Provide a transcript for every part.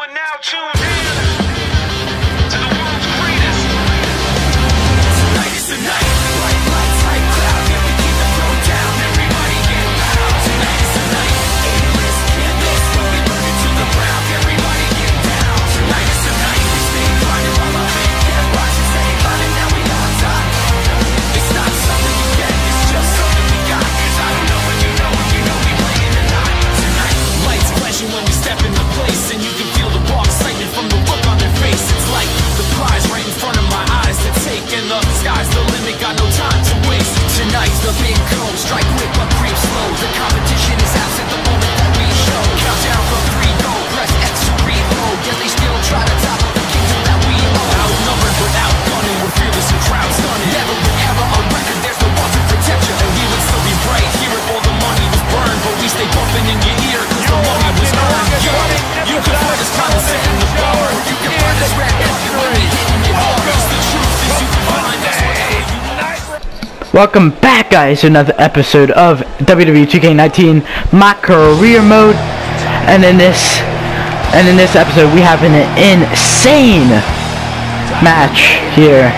are now tuned in Welcome back, guys, to another episode of WWE 2K19 My Career Mode. And in this, and in this episode, we have an insane match here.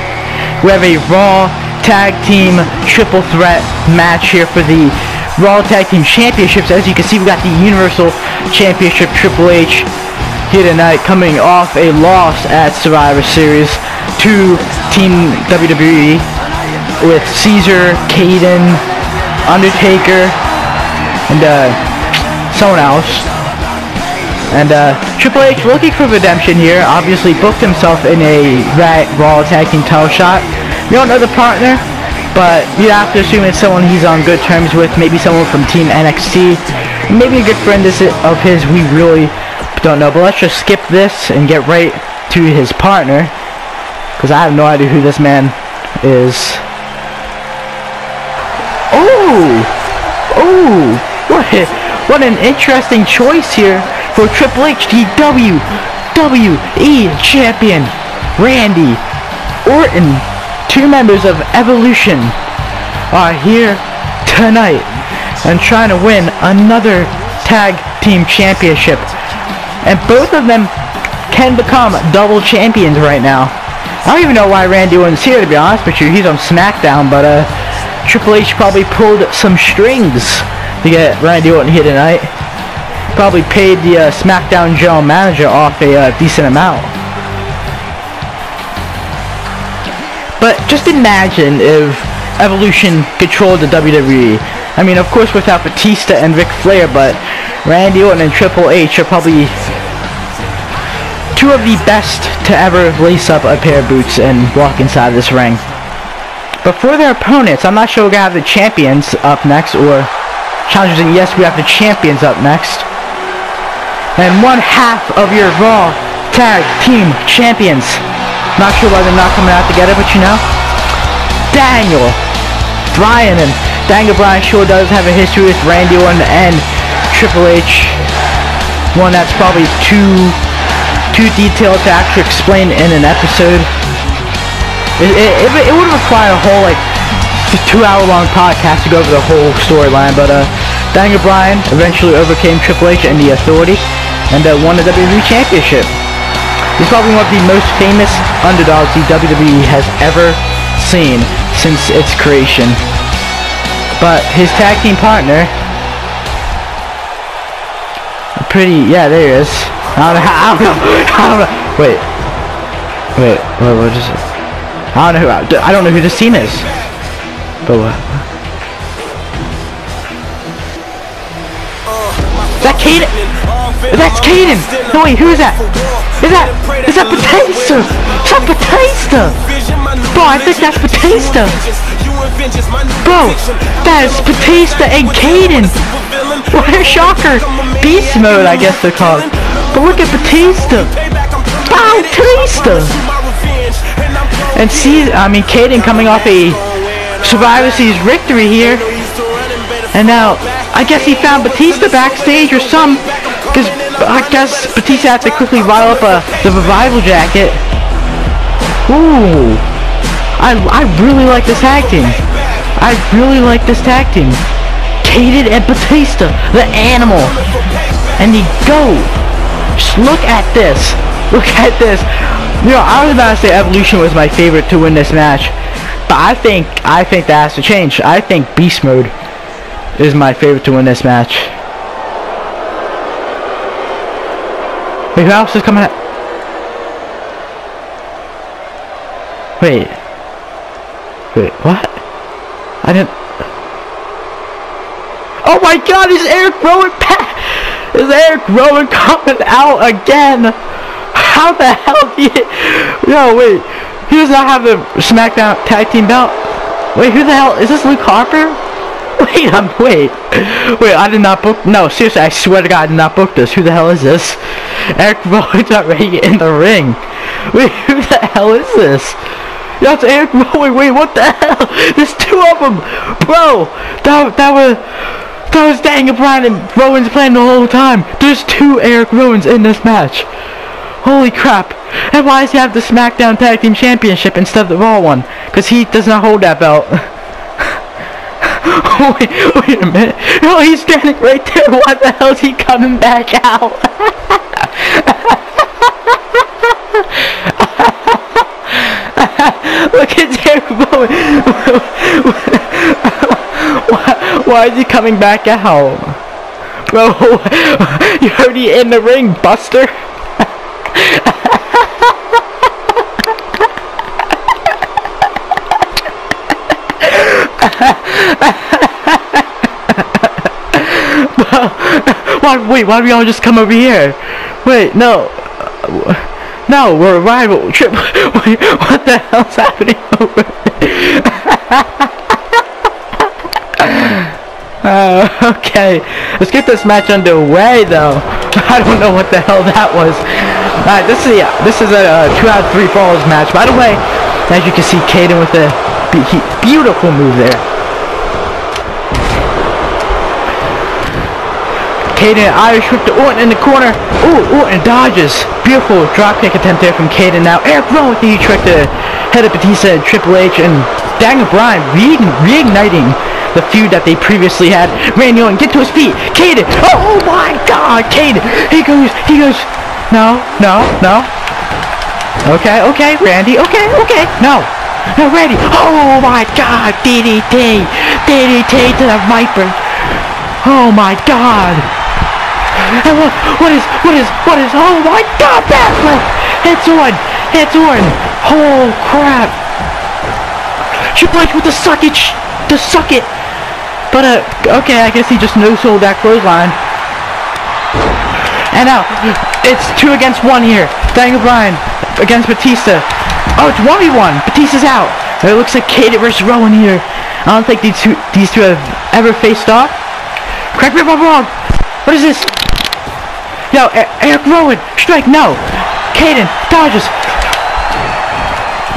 We have a Raw Tag Team Triple Threat match here for the Raw Tag Team Championships. As you can see, we got the Universal Championship Triple H here tonight, coming off a loss at Survivor Series to Team WWE with Caesar, Caden, Undertaker, and uh, someone else. And uh, Triple H looking for redemption here. Obviously booked himself in a rat Raw attacking title shot. We don't know the partner, but you have to assume it's someone he's on good terms with. Maybe someone from Team NXT. Maybe a good friend of his. We really don't know. But let's just skip this and get right to his partner. Because I have no idea who this man is. Oh! Oh! What, what an interesting choice here for Triple H, WWE Champion, Randy Orton. Two members of Evolution are here tonight and trying to win another tag team championship. And both of them can become double champions right now. I don't even know why Randy Orton's here to be honest with you. He's on SmackDown, but uh Triple H probably pulled some strings to get Randy Orton here tonight. Probably paid the uh, SmackDown general manager off a uh, decent amount. But just imagine if Evolution controlled the WWE. I mean, of course, without Batista and Ric Flair, but Randy Orton and Triple H are probably two of the best to ever lace up a pair of boots and walk inside this ring. But for their opponents, I'm not sure we're going to have the champions up next, or challengers, and yes, we have the champions up next. And one half of your Raw Tag Team Champions. Not sure why they're not coming out together, but you know. Daniel Bryan, and Daniel Bryan sure does have a history with Randy Orton and Triple H. One that's probably too too detailed to actually explain in an episode. It, it, it, would require a whole like two hour long podcast to go over the whole storyline, but uh, Daniel Bryan eventually overcame Triple H and the Authority and uh, won the WWE Championship. He's probably one of the most famous underdogs the WWE has ever seen since its creation. But his tag team partner, pretty, yeah, there he is. I don't know, I don't know, I don't know. Wait, wait, wait, what is it? I don't know who, I, don't know who this team is. But? Uh, is that Caden? That's Caden! No wait, who is that? Is that, is that Batista? Is that Batista? Bro, I think that's Batista. Bro, that is Batista and Caden. What a shocker. Beast mode, I guess they're called. But look at Batista. Batista. And see, I mean, Caden coming off a Survivor Series victory here. And now, I guess he found Batista backstage or some, because I guess Batista had to quickly rile up a, the revival jacket. Ooh. I, I really like this tag team. I really like this tag team. Caden and Batista, the animal. And the GOAT, Just look at this. Look at this. You know, I was about to say Evolution was my favorite to win this match. But I think, I think that has to change. I think Beast Mode is my favorite to win this match. Wait, who else is coming out? Wait. Wait, what? I didn't... Oh my god, is Eric Rowan back? Is Eric Rowan coming out again? How the hell did he... No, wait. He does not have the SmackDown Tag Team belt? Wait, who the hell... Is this Luke Harper? Wait, I'm... Wait. Wait, I did not book... No, seriously, I swear to God, I did not book this. Who the hell is this? Eric Rowan's already in the ring. Wait, who the hell is this? That's Eric Rowan. Wait, what the hell? There's two of them, bro. That that was that was Daniel Bryan and Rowan's plan the whole time. There's two Eric Rowans in this match. Holy crap! And why does he have the SmackDown Tag Team Championship instead of the Raw one? Because he does not hold that belt. wait, wait a minute. No, he's standing right there. Why the hell is he coming back out? Look at why, why is he coming back out? Bro, you're already in the ring, Buster. why, wait, why do we all just come over here? Wait, no. No, we're a rival. Trip. Wait, what the hell's happening over okay, let's get this match underway though. I don't know what the hell that was. Alright, this is yeah, this is a uh, two out of three falls match. By the way, as you can see, Caden with a be beautiful move there. Caden Irish whip to Orton in the corner. Ooh, Orton dodges. Beautiful dropkick attempt there from Caden. Now Eric Rowan with the trick to head of Batista and Triple H and Daniel Bryan re- reigniting the feud that they previously had. Randy Orton get to his feet. Caden. Oh, oh, my God, Caden. He goes. He goes. No, no, no. Okay, okay, Randy. Okay, okay. No. No, Randy. Oh my God, DDT. DDT to the Viper. Oh my God. And what, what is, what is, what is, oh my god, backflip! It's on! It's on! Oh crap! Triple H with the suckage! The suck it! But uh, okay, I guess he just no-sold that clothesline. And now, it's two against one here. Daniel Bryan against Batista. Oh, it's 1v1. Batista's out. It looks like Kate versus Rowan here. I don't think these two, these two have ever faced off. Correct me if I'm wrong. What is this? Yo, Eric Rowan, strike, no. Caden, dodges.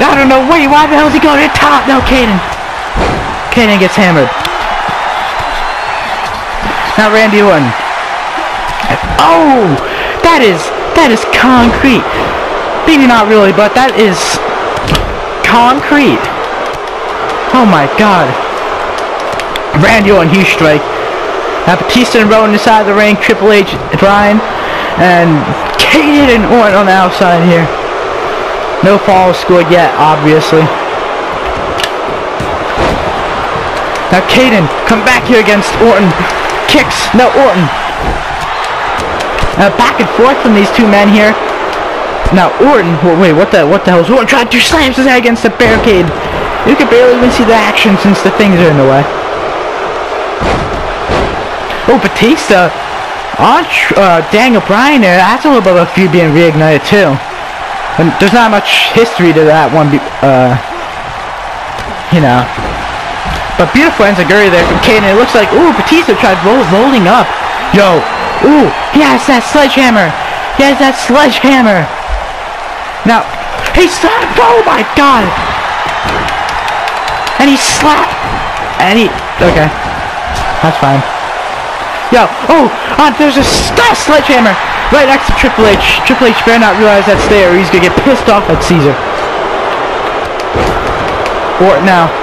I don't know, wait, why the hell is he going to the top? No, Caden. Caden gets hammered. Now Randy Orton. Oh, that is, that is concrete. Maybe not really, but that is concrete. Oh my god. Randy Orton, huge strike. Now Batista and Rowan inside the ring, Triple H, Bryan, and Caden and Orton on the outside here. No fall scored yet, obviously. Now Caden, come back here against Orton. Kicks, no Orton. Uh, back and forth from these two men here. Now Orton, well, wait, what the what the hell is Orton trying to do? Slams his head against the barricade. You can barely even see the action since the things are in the way. Oh, Batista on uh, Daniel Bryan there. That's a little bit of a feud being reignited too. And there's not much history to that one. Uh, you know. But beautiful enziguri there from Kane. It looks like ooh Batista tried roll- rolling up. Yo, ooh he has that sledgehammer. He has that sledgehammer. Now he slapped. Oh my god. And he slapped. And he okay. That's fine. Yo, oh, uh, there's a sledgehammer right next to Triple H. Triple H better not realize that's there or he's gonna get pissed off at Caesar. Orton now.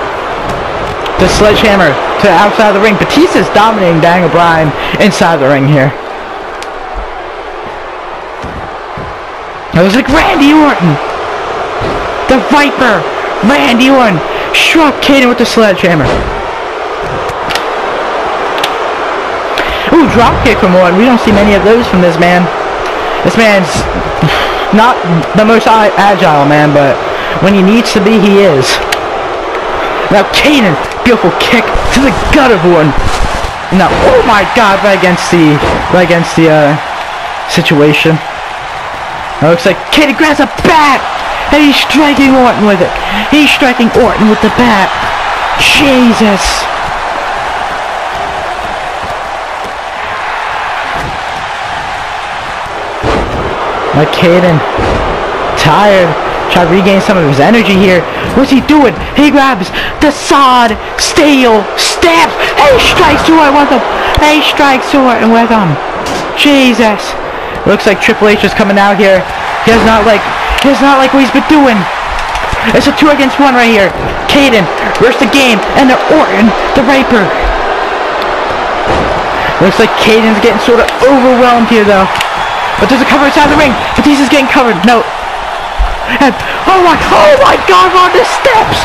The sledgehammer to outside the ring. Batista's dominating Daniel Bryan inside the ring here. It was like Randy Orton. The Viper. Randy Orton struck Caden with the sledgehammer. Ooh, drop kick from Orton. We don't see many of those from this man. This man's not the most agile man, but when he needs to be, he is. Now Caden, beautiful kick to the gut of Orton. Now, oh my God, right against the, right against the uh, situation. It looks like Caden grabs a bat, and he's striking Orton with it. He's striking Orton with the bat. Jesus. Like Caden, tired, try to regain some of his energy here. What's he doing? He grabs the sod, steel, stabs, and he strikes Orton with him. And he strikes Orton with him. Jesus. Looks like Triple H is coming out here. He does not like, he does not like what he's been doing. It's a two against one right here. Caden versus the game, and the Orton, the Viper. Looks like Caden's getting sort of overwhelmed here though. But there's a cover inside the ring. Batista's getting covered. No. And oh my oh my god on the steps!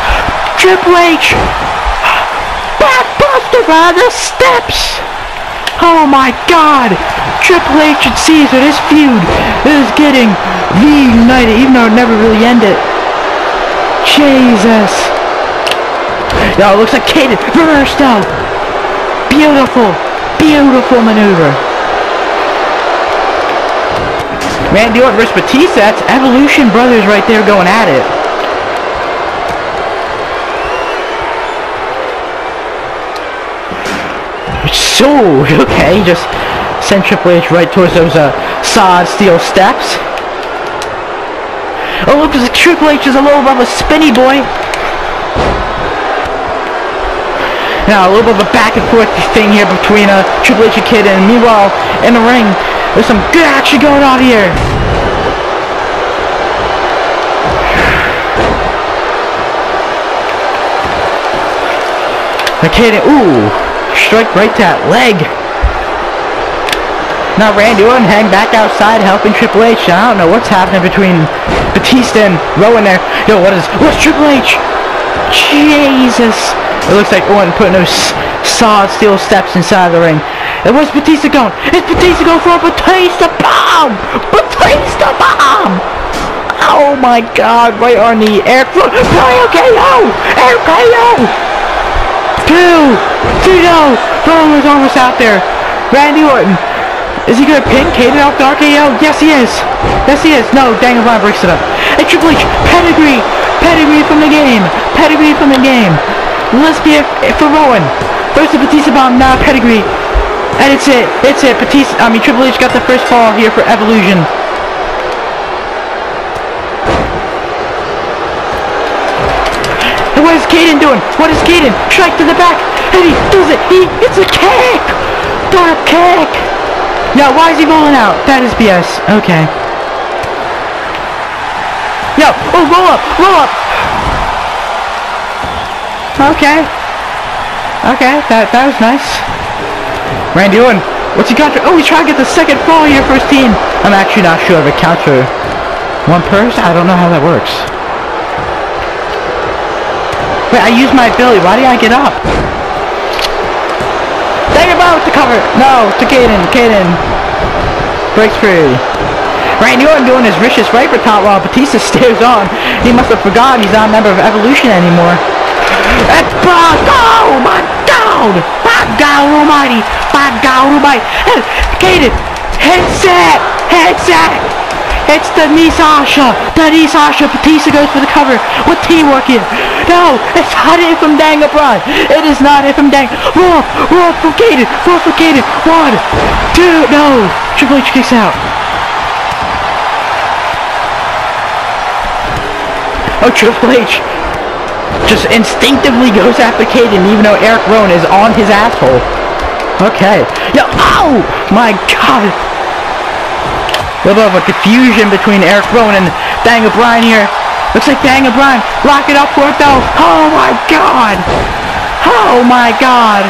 Triple H! Backbuster on the steps! Oh my god! Triple H and Caesar, this feud is getting reunited, even though it never really ended. Jesus! Yo, it looks like Caden reversed out. Beautiful, beautiful maneuver. Randy Orton versus Batista, that's Evolution Brothers right there going at it. So, okay, just send Triple H right towards those uh, sod steel steps. Oh, look, Triple H is a little bit of a spinny boy. Now, a little bit of a back and forth thing here between uh, Triple H and Kid, and meanwhile, in the ring, there's some good action going on here. Okay, ooh, strike right to that leg. Now Randy Orton hang back outside helping Triple H. I don't know what's happening between Batista and Rowan there. Yo, what is, what's Triple H? Jesus. It looks like Orton putting those solid steel steps inside the ring. And where's Batista going? Is Batista going for a Batista bomb? Batista bomb! Oh my god, right on the air. Mario KO! RKO! Two! Two! Rowan was almost out there. Randy Orton. Is he gonna pin Caden off the RKO? Yes he is! Yes he is! No, Daniel Bryan breaks it up. And Triple H, pedigree! Pedigree from the game! Pedigree from the game! Let's be for Rowan. First the Batista bomb, now pedigree. And it's it. It's it. Batista, I mean Triple H got the first fall here for Evolution. What is Caden doing? What is Caden? Strike to the back. And he does it. He, it's a kick! Dark kick! Yo, why is he rolling out? That is BS. Okay. Yo, oh, roll up, roll up. Okay. Okay, that that was nice. Randy Orton, what's he got? Oh, he's trying to get the second fall here for his team. I'm actually not sure if it counter. one person. I don't know how that works. Wait, I used my ability. Why did I get up? Dang it, to cover. No, to Caden. Caden breaks free. Randy Orton doing his vicious Viper top while Batista stares on. He must have forgotten he's not a member of Evolution anymore. And Brock, oh my God! My God Almighty! My God Almighty! And Caden, headset, headset. It's the knee Sasha. The knee Sasha. Batista goes for the cover with teamwork here. No, it's not it from Dang Abroad. It is not it from Dang. Roll, roll from Caden. Roll from Caden. One, two, no. Triple H kicks out. Oh, Triple H just instinctively goes after Caden even though Eric Rowan is on his asshole. Okay. Yo, oh my god. A little bit of a confusion between Eric Rowan and Daniel Bryan here. Looks like Daniel Bryan lock it up for it though. Oh my god. Oh my god.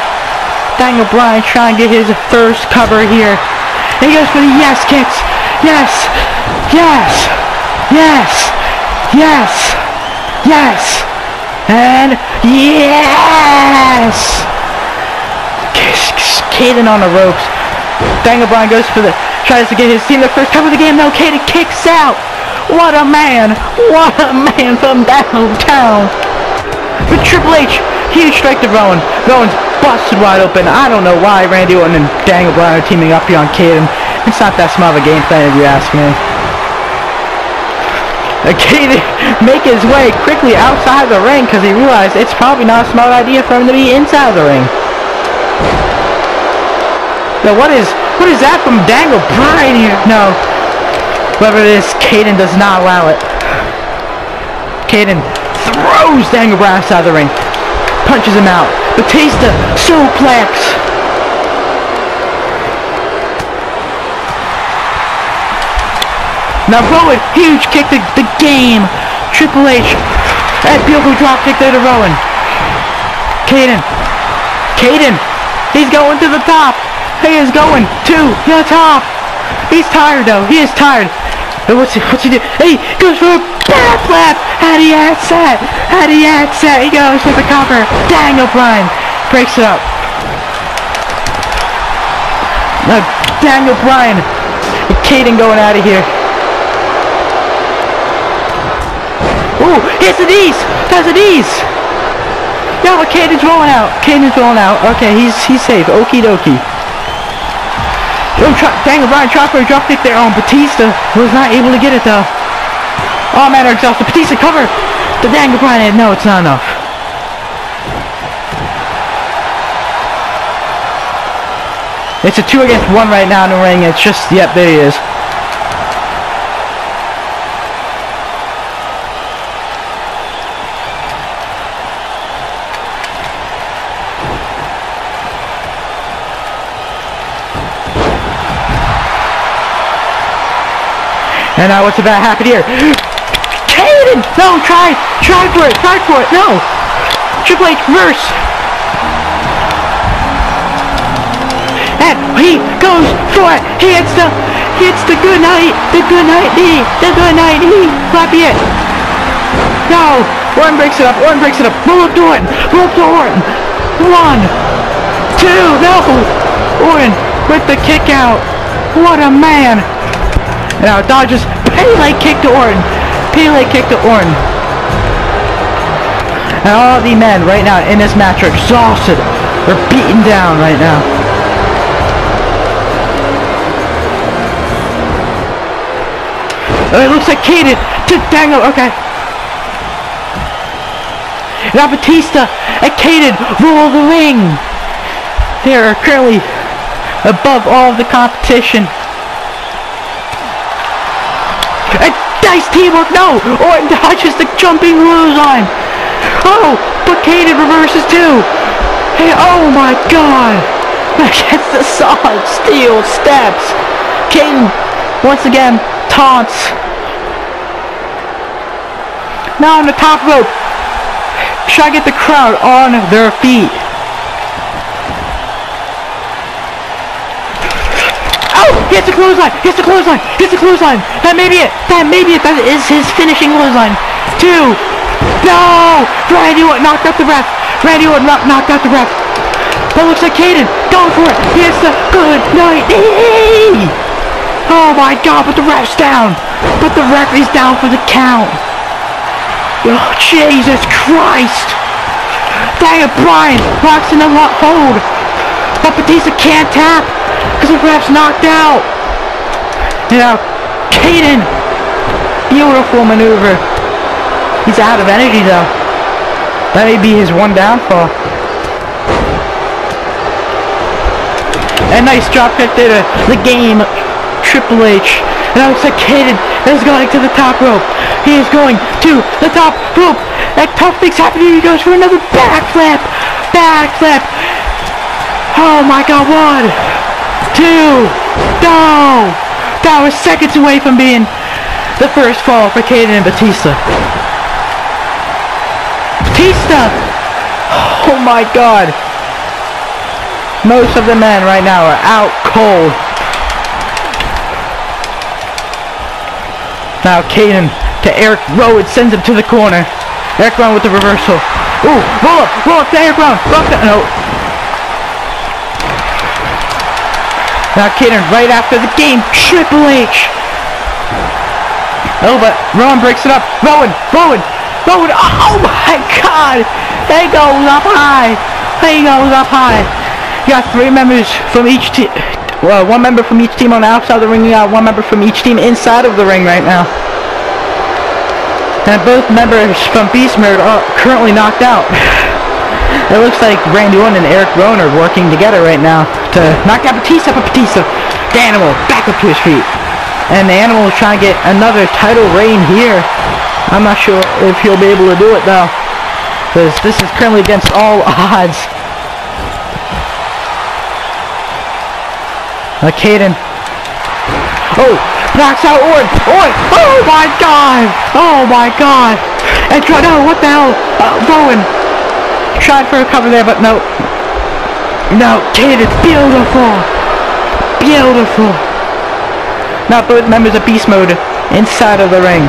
Daniel Bryan trying to get his first cover here. And he goes for the yes kicks. Yes. Yes. Yes! Yes! Yes! And yes! Caden on the ropes. Daniel Bryan goes for the tries to get his team the first cover of the game. No, Caden kicks out. What a man! What a man from downtown! But Triple H, huge strike to Rowan. Rowan's busted wide open. I don't know why Randy Orton and Daniel Bryan are teaming up here on Caden. It's not that smart of a game plan if you ask me. Caden make his way quickly outside the ring because he realized it's probably not a smart idea for him to be inside the ring. Now what is what is that from Daniel Bryan here? No. Whoever it is, Caden does not allow it. Caden throws Daniel Bryan outside the ring. Punches him out. Batista suplex. Now Rowan, huge kick to the game. Triple H. That beautiful drop kick there to Rowan. Caden. Caden. He's going to the top. He is going to the top. He's tired though. He is tired. What's he, what's he do? He goes for a back flap. How do you set? How do you set? He goes for the cover. Daniel Bryan breaks it up. Now Daniel Bryan Caden going out of here. Ooh, hits the knees! Has the knees! But Caden's rolling out. Caden's rolling out. Okay, he's he's safe. Okie dokie. Oh, try, Daniel Bryan tried for a drop there on Batista. Was not able to get it though. All man are exhausted. Batista cover. The Bryan head. No, it's not enough. It's a two against one right now in the ring. It's just, yep, there he is. And now what's about to happen here? Caden! No, try! Try for it! Try for it! No! Triple H reverse! And he goes for it! He hits the hits the good night! The good night knee! The good night knee! Clappy it! No! Orton breaks it up! Orton breaks it up! Move to Orton! Move to Orton! One! Two! No! Orton with the kick out! What a man! Now dodges Pele kick to Orton. Pele kick to Orton. And all the men right now in this match are exhausted. They're beaten down right now. Oh, it looks like Caden to Dango. Okay. Now Batista and Caden rule the ring. They are currently above all of the competition. And nice teamwork. No, Orton dodges the jumping clothesline. Oh, but Caden reverses too. Hey, oh my God! Against the solid steel steps. Caden once again taunts. Now on the top rope. Try to get the crowd on their feet. Hits the clothesline! Hits the clothesline! Hits the clothesline! That may be it! That may be it! That is his finishing clothesline! Two! No! Randy Orton knocked out the ref! Randy Orton knocked out the ref! That looks like Caden! Going for it! He the good night! Oh my god, but the ref's down! But the ref is down for the count! Oh, Jesus Christ! Dang it, Bryan! Rocks in the hold! But Batista can't tap! Because the knocked out! Now, Caden! Beautiful maneuver. He's out of energy though. That may be his one downfall. A nice drop kick there to the game. Triple H. And now it's like Caden is going to the top rope. He is going to the top rope. That tough thing's happening. He goes for another backflip. Backflip. Oh my god, one, two, no! That was seconds away from being the first fall for Caden and Batista. Batista! Oh my god! Most of the men right now are out cold. Now Caden to Eric Rowan sends him to the corner. Eric Rowan with the reversal. Ooh, roll up, roll up to Eric Rowan. Roll up to, no. Now Caden right after the game. Triple H. Oh, but Rowan breaks it up. Rowan, Rowan, Rowan. Oh my God! He goes up high. He goes up high. You got three members from each team. Well, one member from each team on the outside of the ring. You got one member from each team inside of the ring right now. And both members from Beast Mode are currently knocked out. It looks like Randy Orton and Eric Rowan are working together right now to knock out Batista, but Batista, the animal, back up to his feet. And the animal is trying to get another title reign here. I'm not sure if he'll be able to do it though. Because this is currently against all odds. Uh, Caden. Oh, knocks out Orton. Orton. Oh my God. Oh my God. And try, no, what the hell? Uh, Rowan. Tried for a cover there, but no. No, Caden. Beautiful. Beautiful. Now both members of Beast Mode inside of the ring.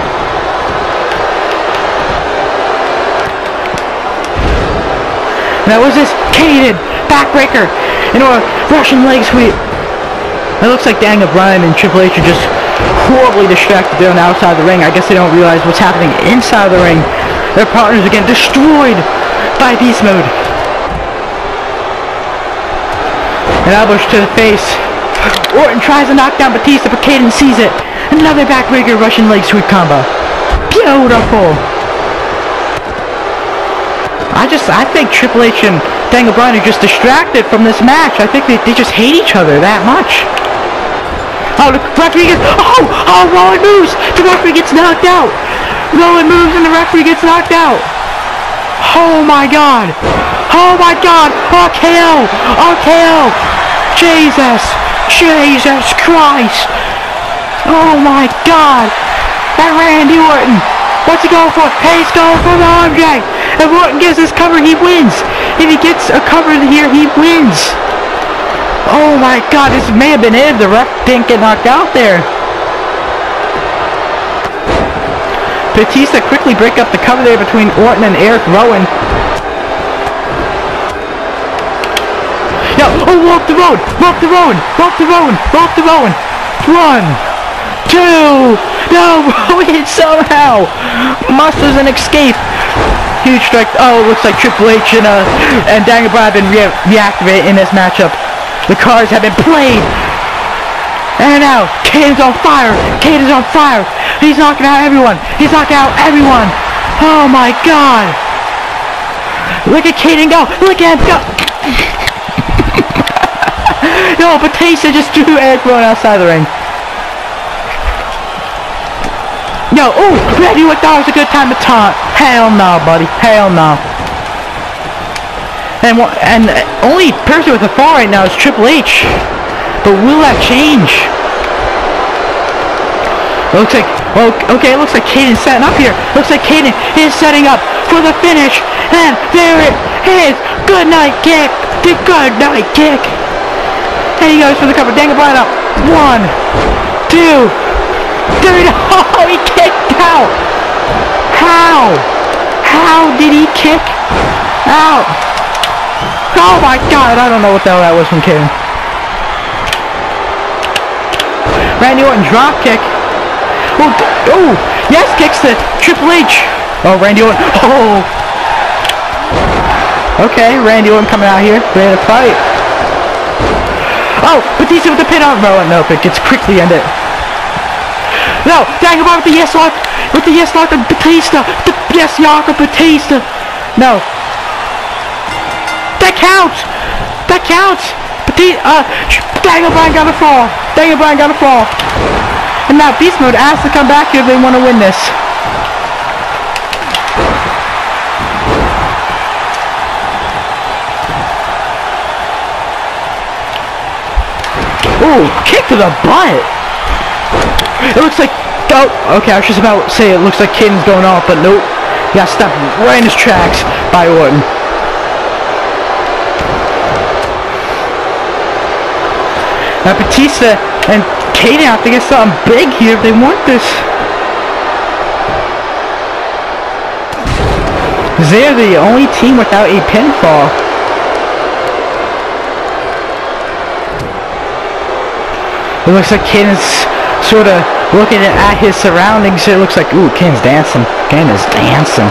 Now what's this? Caden. Backbreaker. Into a Russian leg sweep. It looks like Daniel Bryan and Triple H are just horribly distracted the outside of the ring. I guess they don't realize what's happening inside the ring. Their partners are getting destroyed by Beast Mode. An elbow to the face. Orton tries to knock down Batista, but Caden sees it. Another backbreaker Russian leg sweep combo. Beautiful. I just, I think Triple H and Daniel Bryan are just distracted from this match. I think they, they just hate each other that much. Oh, the referee gets, oh, oh, Rowan moves. The referee gets knocked out. Rowan moves and the referee gets knocked out. Oh my God. Oh my God. RKO. RKO. Jesus. Jesus Christ. Oh my God. That Randy Orton. What's he going for? Hey, he's going for the arm drag. If Orton gets this cover, he wins. If he gets a cover here, he wins. Oh my god, this may have been it the ref didn't get knocked out there. Batista quickly break up the cover there between Orton and Eric Rowan. Yeah, oh, walk the road, walk the road, walk the road, walk the road. One, two, no, Rowan somehow musters and escape. Huge strike. Oh, looks like Triple H and uh and Daniel Bryan have been re reactivated in this matchup. The cards have been played. And now, Caden's on fire. Caden's on fire. He's knocking out everyone. He's knocking out everyone. Oh my God. Look at Caden go. Look at him go. No, Batista just threw Eric Rowan outside the ring. No, ooh, Randy thought it was a good time to taunt. Hell no, buddy. Hell no. And and only person with a fall right now is Triple H. But will that change? It looks like well, okay. It looks like Caden's setting up here. Looks like Caden is setting up for the finish. And there it is. Good night kick. The good night kick. And he goes for the cover. Daniel Bryan up. One, two, three. Oh, he kicked out. How? How did he kick out? Oh my god, I don't know what the hell that was from Caden. Randy Orton drop kick. Oh, oh, yes, kicks the Triple H. Oh, Randy Orton. Oh. Okay, Randy Orton coming out here, ready to fight. Oh, Batista with the pin on. No, nope, it gets quickly ended. No, Bryan with the yes lock, with the yes lock of Batista, the yes lock of Batista. No, that counts! That counts! Batista, uh, Bryan got a fall. Bryan got a fall. And now Beast Mode has to come back here if they want to win this. Ooh, kick to the butt! It looks like... Oh, okay, I was just about to say it looks like Caden's going off, but nope. He got stopped right in his tracks by Orton. Now Batista and Caden have to get something big here if they want this. They're the only team without a pinfall. It looks like Kane's sort of looking at his surroundings. It looks like, ooh, Kane's dancing. Kane is dancing.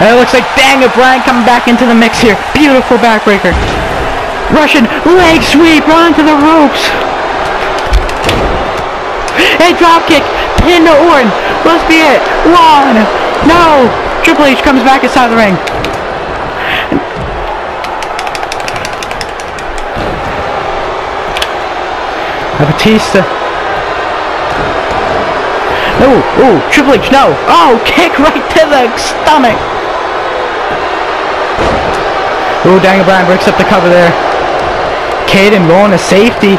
And it looks like Daniel Bryan coming back into the mix here. Beautiful backbreaker. Russian leg sweep into the ropes. Hey, dropkick. Pin to Orton. Must be it. One. No. Triple H comes back inside the ring. Batista. No. Ooh, Triple H, no. Oh, kick right to the stomach. Oh, Daniel Bryan breaks up the cover there. Caden going to safety.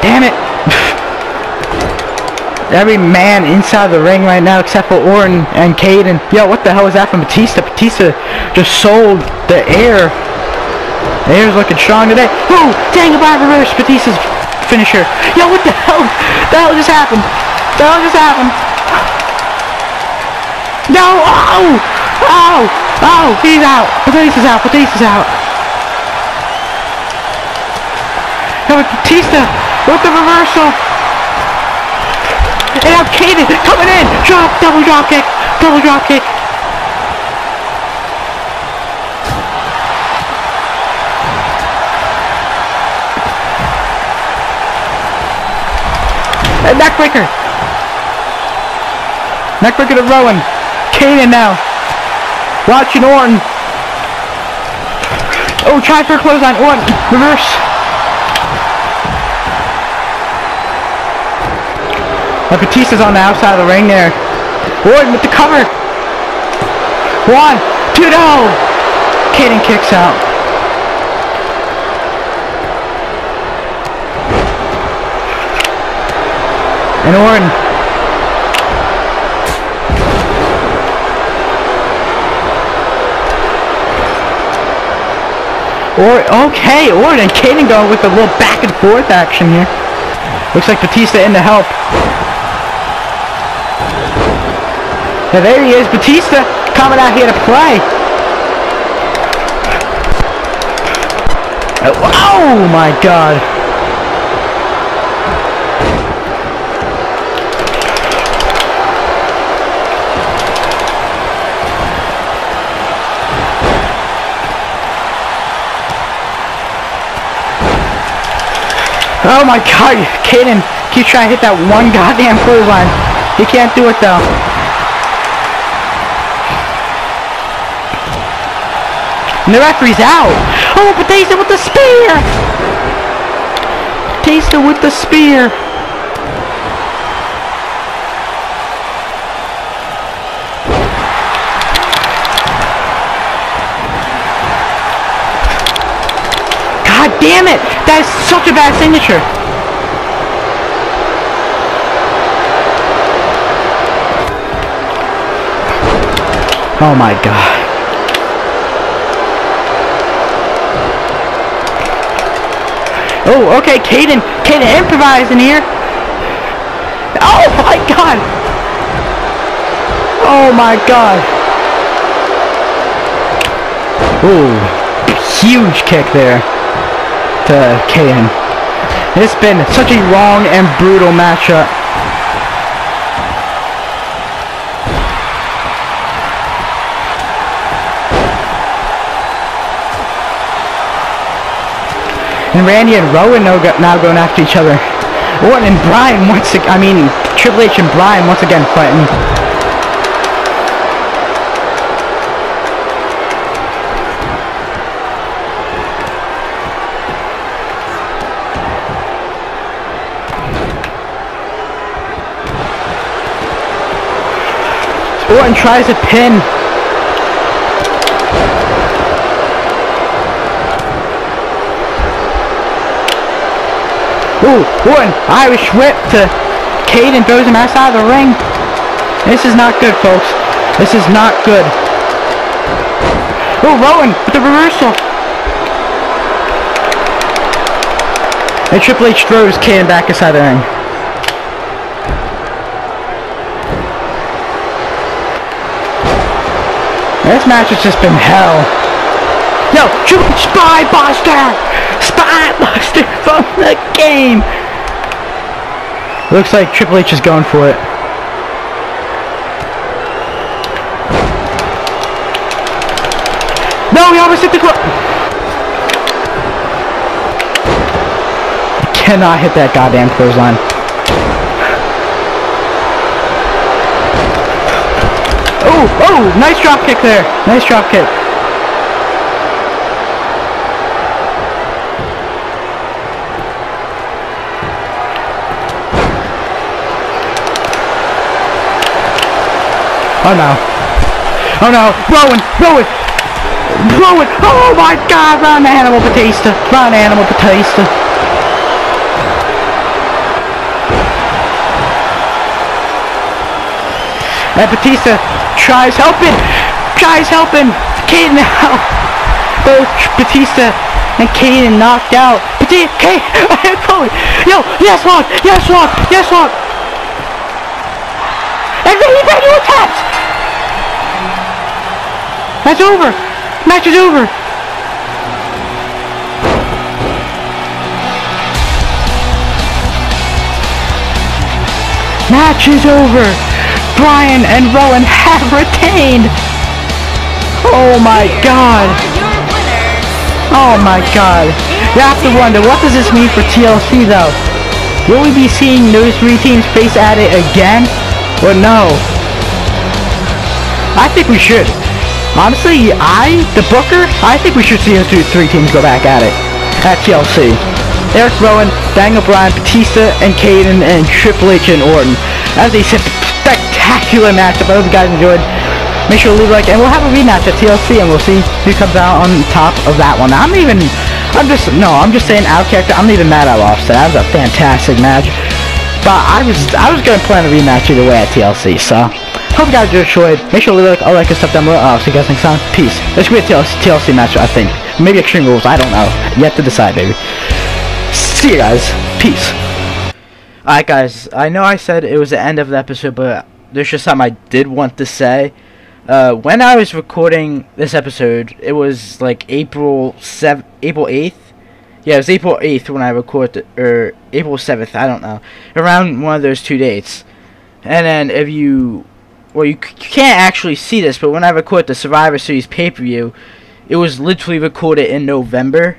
Damn it. Every man inside the ring right now except for Orton and Caden. Yo, what the hell is that from Batista? Batista just sold the air. The air's looking strong today. Ooh, Daniel Bryan reverse Batista's finisher. Yo, what the hell? The hell just happened? The hell just happened? No! Oh! Oh! Oh! He's out! Batista's out! Batista's out! Yo, Batista with the reversal! And now Kaden coming in! Drop! Double drop kick! Double drop kick! And neckbreaker! Neckbreaker to Rowan! Kaden now! Watching Orton! Oh, try for a clothesline! Orton! Reverse! And Batista's on the outside of the ring there. Orton with the cover. One, two, no. Kaden kicks out. And Orton. Or okay, Orton and Kaden going with a little back and forth action here. Looks like Batista in to help. Now there he is, Batista coming out here to play. Oh, oh my god. Oh my god, Kaden keeps trying to hit that one goddamn clothesline. He can't do it though. And the referee's out. Oh, Batista with the spear. Batista with the spear. God damn it! That is such a bad signature. Oh my god. Oh, okay, Caden, Caden improvising here. Oh my god! Oh my god! Ooh, huge kick there to Caden. It's been such a long and brutal matchup. And Randy and Rowan now go- now going after each other. Orton and Bryan once again, I mean, Triple H and Bryan once again fighting. Orton tries to pin Ooh, one Irish whip to Caden throws him outside the ring. This is not good, folks. This is not good. Ooh, Rowan with the reversal. And Triple H throws Kane back inside the ring. This match has just been hell. Yo, Triple H Spinebuster! Spinebuster from the game! Looks like Triple H is going for it. No, he almost hit the Cannot hit that goddamn clothesline. Oh, oh, nice drop kick there. Nice drop kick. Oh no. Oh no. Rowan, Rowan, Rowan. Oh my god, run Animal Batista. Run Animal Batista. And Batista tries helping. Tries helping. Caden out. Both Batista and Caden knocked out. Batista, Caden, Chloe. Yo, yes, walk. Yes Lock. Yes Lock. And then he taps. That's over. Match is over. Match is over. Bryan and Rowan have retained. Oh my god. Oh my god. You have to wonder, what does this mean for TLC though? Will we be seeing those three teams face at it again? Or no? I think we should. Honestly, I, the booker, I think we should see those two, three teams go back at it. At TLC. Eric Rowan, Daniel Bryan, Batista, and Caden, and Triple H and Orton. As a spectacular matchup. I hope you guys enjoyed. Make sure to leave a like, and we'll have a rematch at TLC, and we'll see who comes out on top of that one. I'm even, I'm just, no, I'm just saying out character. I'm even mad I lost. That was a fantastic match. But I was, I was gonna plan a rematch either way at TLC. So, hope you guys enjoyed. Make sure to leave a like, all that good stuff down below. I'll see you guys next time. Peace. This could be a TLC, match, I think. Maybe Extreme Rules. I don't know. Yet to decide, baby. See you guys. Peace. Alright guys, I know I said it was the end of the episode, but there's just something I did want to say. Uh, when I was recording this episode, it was like April 7th, April 8th? Yeah, it was April 8th when I recorded, or April 7th, I don't know. Around one of those two dates. And then if you, well you, you can't actually see this, but when I recorded the Survivor Series pay-per-view, it was literally recorded in November.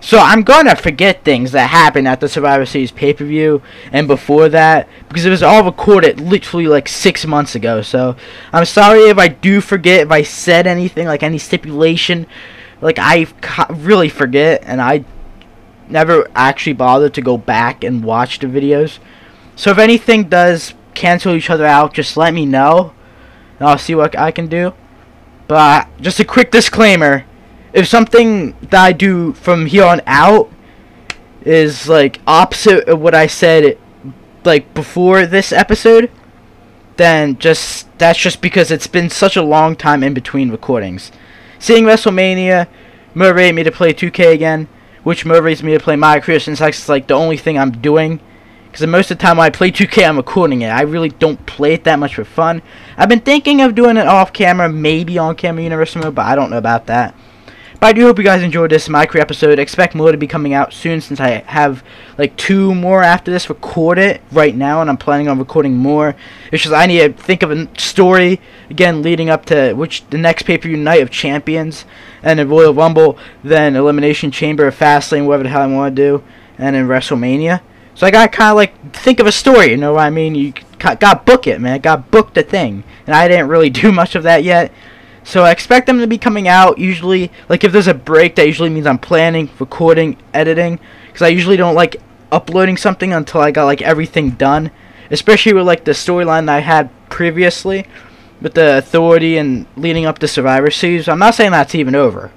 So I'm gonna forget things that happened at the Survivor Series pay-per-view and before that because it was all recorded literally like six months ago. So I'm sorry if I do forget if I said anything like any stipulation. Like I really forget and I never actually bothered to go back and watch the videos. So if anything does cancel each other out, just let me know. And I'll see what I can do. But just a quick disclaimer if something that I do from here on out is like opposite of what I said like before this episode, then just that's just because it's been such a long time in between recordings. Seeing WrestleMania motivated me to play 2K again, which motivates me to play MyCareer since that's like the only thing I'm doing. Because most of the time I play 2K, I'm recording it. I really don't play it that much for fun. I've been thinking of doing it off camera, maybe on camera Universal Mode, but I don't know about that. But I do hope you guys enjoyed this Career episode. Expect more to be coming out soon since I have like two more after this recorded right now, and I'm planning on recording more. It's just I need to think of a story again leading up to which the next pay per view Night of Champions, and then Royal Rumble, then Elimination Chamber, Fastlane, whatever the hell I want to do, and then WrestleMania. So I gotta kind of like think of a story, you know what I mean? You got got book it, man. Got booked the thing, and I didn't really do much of that yet. So I expect them to be coming out usually. Like if there's a break, that usually means I'm planning, recording, editing. Because I usually don't like uploading something until I got like everything done. Especially with like the storyline I had previously, with the Authority and leading up to Survivor Series. I'm not saying that's even over,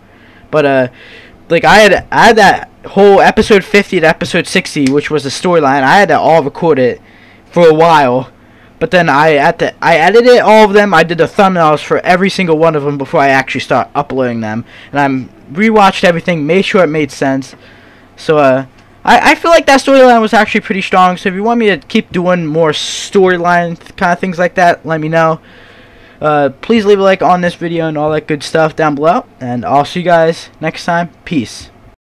but uh, like I had I had that whole episode 50 to episode 60, which was the storyline. I had that all recorded for a while. But then I at the I edited all of them. I did the thumbnails for every single one of them before I actually start uploading them. And I'm rewatched everything, made sure it made sense. So uh, I, I feel like that storyline was actually pretty strong. So if you want me to keep doing more storyline kind of things like that, let me know. Uh, please leave a like on this video and all that good stuff down below. And I'll see you guys next time. Peace.